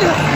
Yeah.